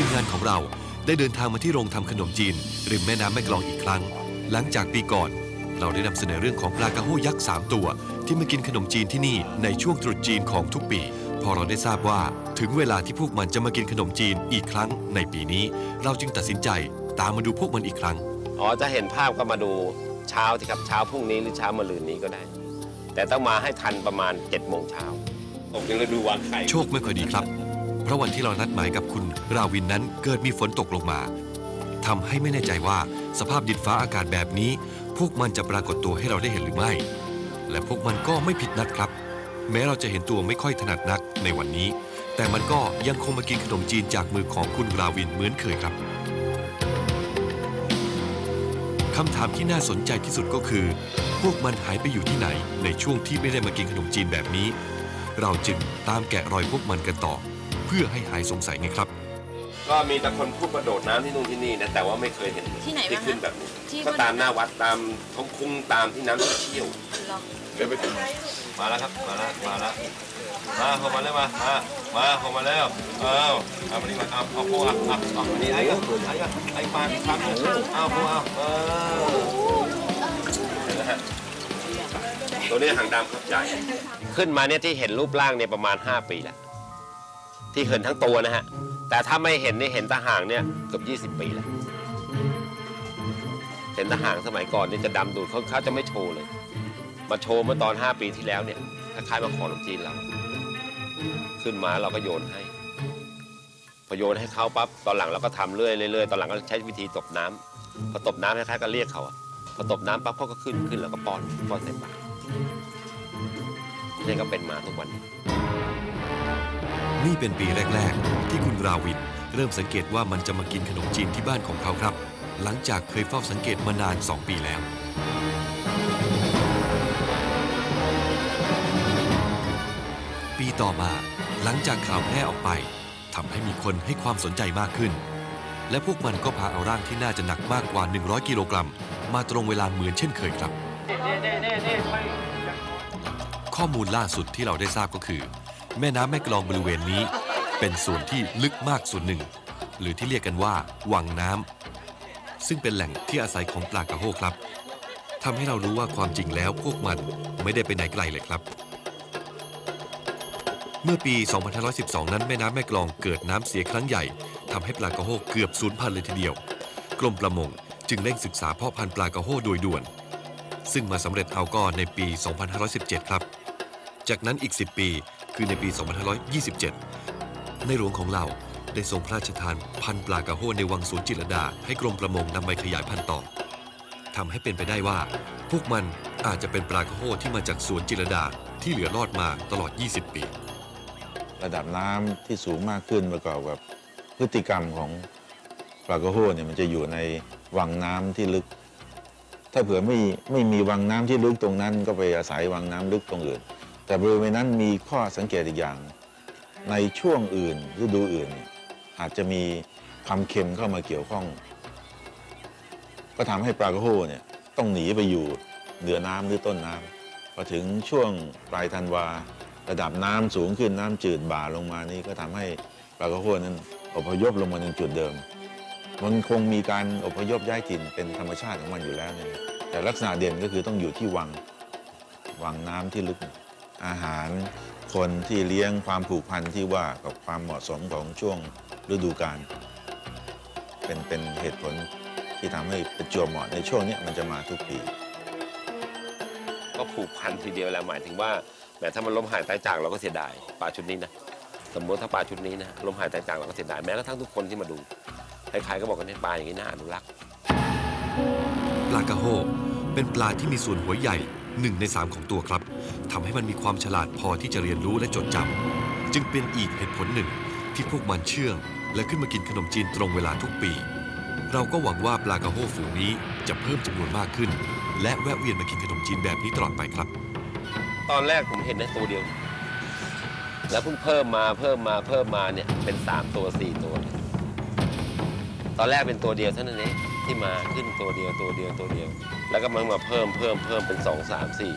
ทีมงานของเราได้เดินทางมาที่โรงทำขนมจีน ริมแม่น้ำแม่กลองอีกครั้ง หลังจากปีก่อน เราได้นำเสนอเรื่องของปลากระโหยักษ์ 3 ตัว ที่มากินขนมจีนที่นี่ในช่วงตรุษจีนของทุกปี พอเราได้ทราบว่าถึงเวลาที่พวกมันจะมากินขนมจีนอีกครั้งในปีนี้ เราจึงตัดสินใจตามมาดูพวกมันอีกครั้ง อ๋อจะเห็นภาพก็มาดูเช้าสิครับเช้าพรุ่งนี้หรือเช้ามะรืนนี้ก็ได้ แต่ต้องมาให้ทันประมาณ7จ็ดโมงเช้าผมยังเลยดูวางไข่โชคไม่ค่อยดีครับ เพราะวันที่เรานัดหมายกับคุณราวินนั้นเกิดมีฝนตกลงมาทำให้ไม่แน่ใจว่าสภาพดินฟ้าอากาศแบบนี้ พวกมันจะปรากฏตัวให้เราได้เห็นหรือไม่ และพวกมันก็ไม่ผิดนัดครับ แม้เราจะเห็นตัวไม่ค่อยถนัดนักในวันนี้ แต่มันก็ยังคงมากินขนมจีนจากมือของคุณราวินเหมือนเคยครับคำถามที่น่าสนใจที่สุดก็คือ พวกมันหายไปอยู่ที่ไหน ในช่วงที่ไม่ได้มากินขนมจีนแบบนี้ เราจึงตามแกะรอยพวกมันกันต่อ เพื่อให้หายสงสัยไงครับ ก็มีแต่คนพูดกระโดดน้ำที่นู่นที่นี่นะแต่ว่าไม่เคยเห็นที่ไหนที่บ้างขึ้นคะแบบนี้ที่ก็บนตามหน้าวัดตามท้องคุ้งตามที่น้ำเชี่ยวเหรอ เดินไปถึงมาแล้วครับมาแล้วมาแล้วมาเข้ามาแล้วมามามาเข้ามาแล้วเอาเอามานี่มาเอาเอาพวกเอาเอาเอาอันนี้ไอ้ก็ไอ้ก็ไอ้ปานปานเอาพวกเอาเออเห็นไหมฮะตัวนี้หางดำครับใหญ่ขึ้นมาเนี่ยที่เห็นรูปร่างเนี่ยประมาณ 5 ปีแล้ว ที่เห็นทั้งตัวนะฮะ แต่ถ้าไม่เห็นนี่เห็นตาหางเนี่ยเกือบ20 ปีแล้ว เห็นตาหางสมัยก่อนนี่จะดำดูดเขาเขาจะไม่โชว์เลย มาโชว์เมื่อตอน 5 ปีที่แล้วเนี่ยคล้ายๆมาขอขนมจีนเรา ขึ้นมาเราก็โยนให้พอโยนให้เขาปั๊บตอนหลังเราก็ทำเรื่อยๆเรื่อยๆตอนหลังก็ใช้วิธีตบน้ำพอตบน้ำคล้ายๆก็เรียกเขาอะพอตบน้ำปั๊บเขาก็ขึ้นขึ้นแล้วก็ป้อนป้อนใส่ปากนี่ก็เป็นมาทุกวันนี้ นี่เป็นปีแรก ๆ ที่คุณราวิน เริ่มสังเกตว่ามันจะมากินขนมจีนที่บ้านของเขาครับ หลังจากเคยเฝ้าสังเกตมานาน 2 ปีแล้ว ปีต่อมาหลังจากข่าวแพร่ออกไปทำให้มีคนให้ความสนใจมากขึ้น และพวกมันก็พาเอาร่างที่น่าจะหนักมากกว่า 100 กิโลกรัม มาตรงเวลาเหมือนเช่นเคยครับ ข้อมูลล่าสุดที่เราได้ทราบก็คือ แม่น้ำแม่กลองบริเวณนี้ เป็นส่วนที่ลึกมากส่วนหนึ่ง หรือที่เรียกกันว่า วังน้ำซึ่งเป็นแหล่งที่อาศัยของปลากระโฮครับทำให้เรารู้ว่าความจริงแล้วพวกมันไม่ได้ไปไหนไกลเลยครับ เมื่อปี 2512 นั้นแม่น้ำแม่กลองเกิดน้ำเสียครั้งใหญ่ทำให้ปลากระโฮเกือบสูญพันธุ์เลยทีเดียว กรมประมงจึงเร่งศึกษาเพาะพันธุ์ปลากระโฮโดยด่วน ซึ่งมาสำเร็จเอาก็ในปี 2517 ครับ จากนั้นอีก 10 ปี คือในปี 2527 ในหลวงของเราได้ทรงพระราชทานพันปลากระโฮในวังสวนจิรดา ให้กรมประมงนำไปขยายพันธุ์ต่อทำให้เป็นไปได้ว่า พวกมันอาจจะเป็นปลากระโฮที่มาจากสวนจิรดาที่เหลือรอดมาตลอด 20 ปี ระดับน้ำที่สูงมากขึ้นประกอบกับพฤติกรรมของปลากระโฮเนี่ยมันจะอยู่ในวังน้ำที่ลึก ถ้าเผื่อไม่ไม่มีวังน้ำที่ลึกตรงนั้น ก็ไปอาศัยวังน้ำลึกตรงอื่น แต่บริเวณนั้นมีข้อสังเกตอีกอย่าง ในช่วงอื่นฤดูอื่นเนี่ยอาจจะมีความเค็มเข้ามาเกี่ยวข้อง ก็ทำให้ปลากระโฮเนี่ยต้องหนีไปอยู่เหนือน้ำหรือต้นน้ำพอถึงช่วงปลายธันวา ระดับน้ำสูงขึ้นน้ำจืดบ่าลงมานี่ก็ทำให้ปลากระโฮนั้นอพยพลงมายังจุดเดิม มันคงมีการอพยพย้ายถิ่นเป็นธรรมชาติของมันอยู่แล้วเนี่ยแต่ลักษณะเด่นก็คือต้องอยู่ที่วังวังน้ำที่ลึก อาหารคนที่เลี้ยงความผูกพันที่ว่ากับความเหมาะสมของช่วงฤดูกาลเป็นเป็นเหตุผลที่ทำให้ประจวบเหมาะในช่วงเนี้ยมันจะมาทุกปี ก็ผูกพันทีเดียวแหละหมายถึงว่าแหมถ้ามันล้มหายตายจากเราก็เสียดายปลาชุดนี้นะสมมติถ้าปลาชุดนี้นะล้มหายตายจากเราก็เสียดายแม้กระทั่งทุกคนที่มาดูใครๆก็บอกกันเนี่ยปลาอย่างนี้น่าอนุรักษ์ปลากระโฮเป็นปลาที่มีส่วนหัวใหญ่ หนึ่งในสามของตัวครับทำให้มันมีความฉลาดพอที่จะเรียนรู้และจดจำจึงเป็นอีกเหตุผลหนึ่งที่พวกมันเชื่องและขึ้นมากินขนมจีนตรงเวลาทุกปี เราก็หวังว่าปลากระโฮฝูงนี้จะเพิ่มจำนวนมากขึ้น และแวะเวียนมากินขนมจีนแบบนี้ตลอดไปครับ ตอนแรกผมเห็นในตัวเดียว แล้วเพิ่งเพิ่มมาเพิ่มมาเพิ่มมาเนี่ยเป็นสามตัวสี่ตัว ตอนแรกเป็นตัวเดียวเท่านั้นเอง ที่มาขึ้นตัวเดียวตัวเดียวตัวเดียว แล้วก็มันมาเพิ่มเพิ่มเพิ่มเป็นสองสามสี่